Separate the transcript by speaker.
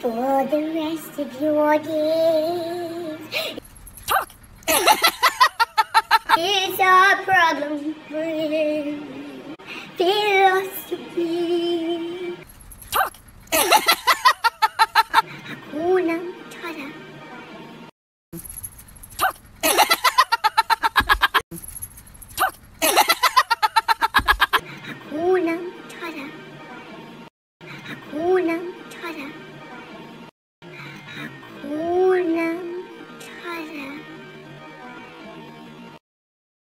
Speaker 1: For the rest of your days.
Speaker 2: Talk!
Speaker 1: it's a problem with philosophy. Talk! Hakuna Matata. 不能唱呀